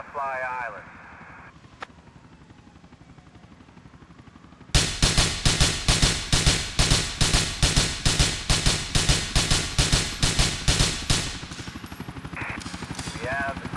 Firefly Island. We have the